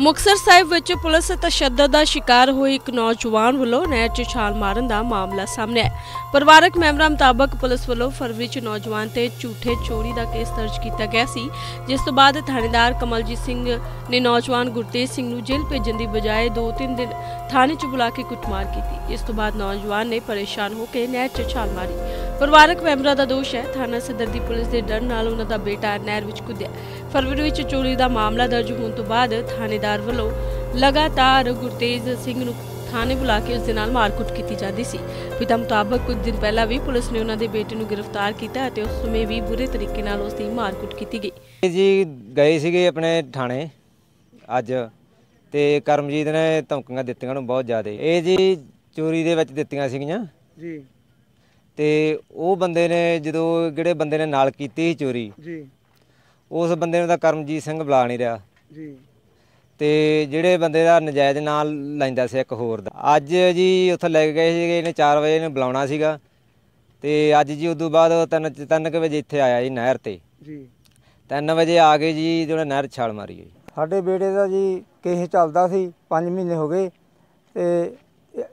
ਮੁਕਤਸਰ ਸਾਹਿਬ ਵਿੱਚ ਪੁਲਿਸ ਤਸ਼ੱਦਦ ਦਾ ਸ਼ਿਕਾਰ ਹੋਏ ਇੱਕ ਨੌਜਵਾਨ ਵੱਲੋਂ ਨਹਿਰ 'ਚ ਛਾਲ ਮਾਰਨ ਦਾ ਮਾਮਲਾ ਸਾਹਮਣੇ ਆਇਆ। ਪਰਿਵਾਰਕ ਮੈਂਬਰਾਂ ਮੁਤਾਬਕ ਪੁਲਿਸ ਵੱਲੋਂ ਫਰਵਰੀ 'ਚ ਨੌਜਵਾਨ ਤੇ ਝੂਠੇ ਚੋਰੀ ਦਾ ਕੇਸ ਦਰਜ ਕੀਤਾ ਗਿਆ ਸੀ, ਜਿਸ ਤੋਂ ਬਾਅਦ ਥਾਣੇਦਾਰ ਕਮਲਜੀਤ ਸਿੰਘ ਨੇ ਨੌਜਵਾਨ ਗੁਰਤੇਜ ਸਿੰਘ ਨੂੰ ਜੇਲ੍ਹ ਭੇਜਣ ਦੀ ਬਜਾਏ 2-3 ਦਿਨ ਥਾਣੇ 'ਚ ਬੁਲਾ ਕੇ ਕੁੱਟਮਾਰ ਕੀਤੀ। ਇਸ ਤੋਂ ਬਾਅਦ ਨੌਜਵਾਨ ਨੇ ਪਰੇਸ਼ਾਨ ਹੋ ਕੇ ਨਹਿਰ 'ਚ ਛਾਲ ਮਾਰੀ। ਪਰਿਵਾਰਕ ਮੈਂਬਰਾਂ ਦਾ ਦੋਸ਼ ਹੈ। ਥਾਣਾ ਸਦਰ ਦੀ ਪੁਲਿਸ ਦੇ ਡਰ ਨਾਲ ਉਹਨਾਂ ਦਾ ਬੇਟਾ ਨਹਿਰ ਵਿੱਚ ਕੁੱਦਿਆ। ਫਰਵਰੀ ਵਿੱਚ ਚੋਰੀ ਦਾ ਮਾਮਲਾ ਦਰਜ ਹੋਣ ਤੋਂ ਬਾਅਦ ਥਾਣੇਦਾਰ ਵੱਲੋਂ ਲਗਾਤਾਰ ਗੁਰਤੇਜ ਸਿੰਘ ਨੂੰ ਥਾਣੇ ਬੁਲਾ ਕੇ ਉਸ ਦੇ ਨਾਲ ਮਾਰਕੁੱਟ ਕੀਤੀ ਜਾਂਦੀ ਸੀ। ਪਿਤਾ ਮੁਤਾਬਕ ਕੁਝ ਦਿਨ ਪਹਿਲਾਂ ਵੀ ਪੁਲਿਸ ਨੇ ਉਹਨਾਂ ਦੇ ਬੇਟੇ ਨੂੰ ਗ੍ਰਿਫਤਾਰ ਕੀਤਾ ਅਤੇ ਉਸ ਸਮੇਂ ਵੀ ਬੁਰੇ ਤਰੀਕੇ ਨਾਲ ਉਸ ਦੀ ਮਾਰਕੁੱਟ ਕੀਤੀ ਗਈ। ਜੀ ਗਏ ਸੀਗੇ ਆਪਣੇ ਥਾਣੇ ਅੱਜ ਤੇ ਕਰਮਜੀਤ ਨੇ ਧਮਕੀਆਂ ਦਿੱਤੀਆਂ ਨੂੰ ਬਹੁਤ ਜ਼ਿਆਦਾ। ਇਹ ਜੀ ਚੋਰੀ ਦੇ ਵਿੱਚ ਦਿੱਤੀਆਂ ਸੀਗੀਆਂ। ਜੀ। ਤੇ ਉਹ ਬੰਦੇ ਨੇ ਜਦੋਂ ਜਿਹੜੇ ਬੰਦੇ ਨੇ ਨਾਲ ਕੀਤੀ ਸੀ ਚੋਰੀ ਜੀ। ਉਸ ਬੰਦੇ ਨੂੰ ਤਾਂ ਕਰਮਜੀਤ ਸਿੰਘ ਬੁਲਾ ਨਹੀਂ ਰਿਹਾ। ਜੀ। ਤੇ ਜਿਹੜੇ ਬੰਦੇ ਦਾ ਨਜਾਇਜ਼ ਨਾਲ ਲੈਂਦਾ ਸੀ ਇੱਕ ਹੋਰ ਦਾ। ਅੱਜ ਜੀ ਉੱਥੇ ਲੈ ਕੇ ਗਏ ਸੀਗੇ ਇਹਨੇ 4 ਵਜੇ ਇਹਨੂੰ ਬੁਲਾਉਣਾ ਸੀਗਾ। ਤੇ ਅੱਜ ਜੀ ਉਦੋਂ ਬਾਅਦ ਉਹ ਤਿੰਨ ਤਿੰਨ ਕੁ ਵਜੇ ਇੱਥੇ ਆਇਆ ਜੀ ਨਹਿਰ ਤੇ। ਜੀ। 3 ਵਜੇ ਆ ਕੇ ਜੀ ਜਿਹੜਾ ਨਹਿਰ ਛਾਲ ਮਾਰੀ ਜੀ ਸਾਡੇ ਬੇਟੇ ਦਾ ਜੀ ਕੇਸ ਚੱਲਦਾ ਸੀ 5 ਮਹੀਨੇ ਹੋ ਗਏ। ਤੇ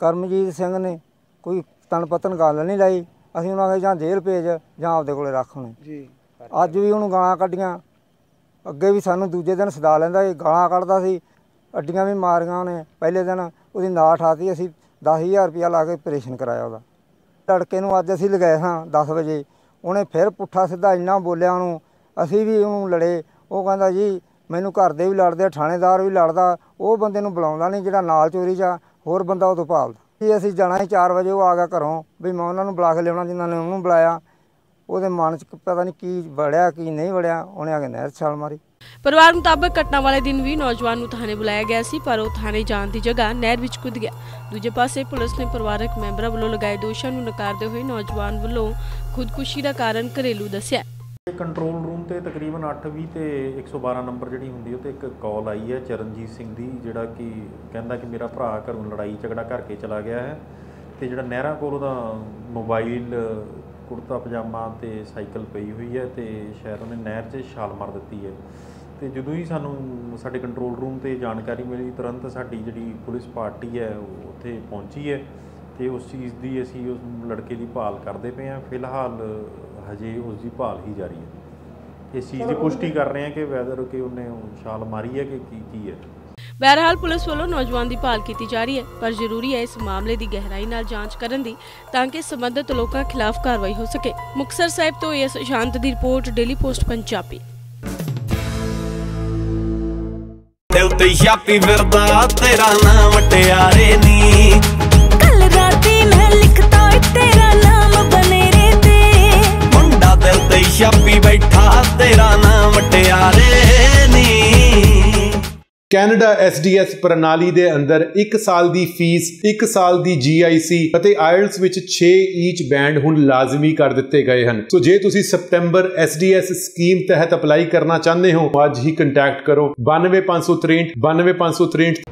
ਕਰਮਜੀਤ ਸਿੰਘ ਨੇ ਕੋਈ ਤਣ ਪਤਨ ਗੱਲ ਨਹੀਂ ਲਾਈ। ਅਸੀਂ ਉਹਨਾਂ ਆਖਿਆ ਜਾਂ ਜੇਲ੍ਹ ਭੇਜ ਜਾਂ ਆਪਦੇ ਕੋਲੇ ਰੱਖ ਉਹਨੂੰ। ਜੀ। ਅੱਜ ਵੀ ਉਹਨੂੰ ਗਾਲਾਂ ਕੱਢੀਆਂ। ਅੱਗੇ ਵੀ ਸਾਨੂੰ ਦੂਜੇ ਦਿਨ ਸਦਾ ਲੈਂਦਾ ਸੀ। ਗਾਲਾਂ ਕੱਢਦਾ ਸੀ। ਅੱਡੀਆਂ ਵੀ ਮਾਰੀਆਂ ਉਹਨੇ। ਪਹਿਲੇ ਦਿਨ ਉਹਦੀ ਨਾਠ ਆਤੀ ਅਸੀਂ 10000 ਰੁਪਇਆ ਲਾ ਕੇ ਆਪਰੇਸ਼ਨ ਕਰਾਇਆ ਉਹਦਾ। ਲੜਕੇ ਨੂੰ ਅੱਜ ਅਸੀਂ ਲਗਾਏ ਹਾਂ 10 ਵਜੇ। ਉਹਨੇ ਫਿਰ ਪੁੱਠਾ ਸਿੱਧਾ ਇੰਨਾ ਬੋਲਿਆ ਉਹਨੂੰ। ਅਸੀਂ ਵੀ ਉਹਨੂੰ ਲੜੇ। ਉਹ ਕਹਿੰਦਾ ਜੀ ਮੈਨੂੰ ਘਰ ਦੇ ਵੀ ਲੜਦੇ ਥਾਣੇਦਾਰ ਵੀ ਲੜਦਾ। ਉਹ ਬੰਦੇ ਨੂੰ ਬੁਲਾਉਂਦਾ ਨਹੀਂ ਜਿਹੜਾ ਨਾਲ ਚੋਰੀ ਆ। ਹੋਰ ਬੰਦਾ ਉਹ ਤੋਂ ਭਾਲਦਾ। ਜੀ ਅਸੀਂ ਜਾਣਾ ਸੀ 4 ਵਜੇ, ਉਹ ਆ ਗਿਆ ਘਰੋਂ, ਵੀ ਮੈਂ ਉਹਨਾਂ ਨੂੰ ਬੁਲਾ ਕੇ ਲਿਆਉਣਾ, ਜਿਨ੍ਹਾਂ ਨੇ ਉਹਨੂੰ ਬੁਲਾਇਆ। ਉਹਦੇ ਮਨ 'ਚ ਪਤਾ ਨਹੀਂ ਕੀ ਵੜਿਆ, ਕੀ ਨਹੀਂ ਵੜਿਆ, ਉਹਨੇ ਆ ਕੇ ਨਹਿਰ ਛਾਲ ਮਾਰੀ। ਪਰਿਵਾਰ ਮੁਤਾਬਕ ਘਟਨਾ ਵਾਲੇ ਦਿਨ ਵੀ ਨੌਜਵਾਨ ਨੂੰ ਥਾਣੇ ਬੁਲਾਇਆ ਗਿਆ ਸੀ, ਪਰ ਉਹ ਥਾਣੇ ਜਾਣ ਦੀ ਜਗ੍ਹਾ ਨਹਿਰ ਵਿੱਚ ਕੁੱਦ ਗਿਆ। ਦੂਜੇ ਪਾਸੇ ਪੁਲਿਸ ਨੇ ਪਰਿਵਾਰਕ ਮੈਂਬਰਾਂ ਵੱਲੋਂ ਲਗਾਏ ਦੋਸ਼ਾਂ ਨੂੰ ਨਕਾਰਦੇ ਹੋਏ ਨੌਜਵਾਨ ਵੱਲੋਂ ਖੁਦਕੁਸ਼ੀ ਦਾ ਕਾਰਨ ਘਰੇਲੂ ਦੱਸਿਆ। ਕੰਟਰੋਲ ਰੂਮ ਤੇ ਤਕਰੀਬਨ 8:20 ਤੇ 112 ਨੰਬਰ ਜਿਹੜੀ ਹੁੰਦੀ ਉਹ ਤੇ ਇੱਕ ਕਾਲ ਆਈ ਹੈ ਚਰਨਜੀਤ ਸਿੰਘ ਦੀ, ਜਿਹੜਾ ਕਿ ਕਹਿੰਦਾ ਕਿ ਮੇਰਾ ਭਰਾ ਘਰੋਂ ਲੜਾਈ ਝਗੜਾ ਕਰਕੇ ਚਲਾ ਗਿਆ ਹੈ ਤੇ ਜਿਹੜਾ ਨਹਿਰਾਂ ਕੋਲ ਉਹਦਾ ਮੋਬਾਈਲ ਕੁੜਤਾ ਪਜਾਮਾ ਤੇ ਸਾਈਕਲ ਪਈ ਹੋਈ ਹੈ ਤੇ ਸ਼ਾਇਦ ਉਹਨੇ ਨਹਿਰ 'ਚ ਛਾਲ ਮਾਰ ਦਿੱਤੀ ਹੈ। ਤੇ ਜਦੋਂ ਹੀ ਸਾਨੂੰ ਸਾਡੇ ਕੰਟਰੋਲ ਰੂਮ ਤੇ ਜਾਣਕਾਰੀ ਮਿਲੀ, ਤੁਰੰਤ ਸਾਡੀ ਜਿਹੜੀ ਪੁਲਿਸ ਪਾਰਟੀ ਹੈ, ਉਹ ਉੱਥੇ ਪਹੁੰਚੀ ਹੈ। ਤੇ ਉਸ ਚੀਜ਼ ਦੀ ਅਸੀਂ ਉਸ ਲੜਕੇ ਦੀ ਭਾਲ ਕਰਦੇ ਪਏ ਹਾਂ। ਫਿਲਹਾਲ ਹਜੇ ਉਸ ਦੀ ਭਾਲ ਹੀ ਜਾਰੀ ਹੈ। ਇਸ ਚੀਜ਼ ਦੀ ਪੁਸ਼ਟੀ ਕਰ ਰਹੇ ਹਾਂ ਕਿ ਵੈਦਰ ਕਿ ਉਹਨੇ ਉਹ ਛਾਲ ਮਾਰੀ ਹੈ ਕਿ ਕੀ ਕੀ ਹੈ। ਬਹਰਹਾਲ ਪੁਲਿਸ ਵੱਲੋਂ ਨੌਜਵਾਨ ਦੀ ਭਾਲ ਕੀਤੀ ਜਾ ਰਹੀ ਹੈ ਪਰ ਜ਼ਰੂਰੀ ਹੈ ਇਸ ਮਾਮਲੇ ਦੀ ਗਹਿਰਾਈ ਨਾਲ ਜਾਂਚ ਕਰਨ ਦੀ ਤਾਂ ਕਿ ਸੰਬੰਧਿਤ ਲੋਕਾਂ ਖਿਲਾਫ ਕਾਰਵਾਈ ਹੋ ਸਕੇ। ਮੁਕਤਸਰ ਸਾਹਿਬ ਤੋਂ ਇਸ ਸ਼ਾਂਤ ਦੀ ਰਿਪੋਰਟ ਡੇਲੀ ਪੋਸਟ ਪੰਜਾਬੀ। ਤੇ ਉੱਤੇ ਛਾਪੀ ਫਿਰਦਾ ਤੇਰਾ ਨਾਮ ਮਟਿਆਰੇ ਨੀ ਛਾਪੀ ਬੈਠਾ, ਤੇਰਾ ਨਾਮ ਮਟਿਆਰੇ ਨੀ। ਕੈਨੇਡਾ SDS ਪ੍ਰਣਾਲੀ ਦੇ ਅੰਦਰ 1 ਸਾਲ ਦੀ ਫੀਸ 1 ਸਾਲ ਦੀ GIC ਅਤੇ IELTS ਵਿੱਚ 6 ਈਚ ਬੈਂਡ ਹੁਣ ਲਾਜ਼ਮੀ ਕਰ ਦਿੱਤੇ ਗਏ ਹਨ। ਸੋ ਜੇ ਤੁਸੀਂ ਸਪਟੈਂਬਰ SDS ਸਕੀਮ ਤਹਿਤ ਅਪਲਾਈ ਕਰਨਾ ਚਾਹੁੰਦੇ ਹੋ ਅੱਜ ਹੀ ਕੰਟੈਕਟ ਕਰੋ। 92563 92563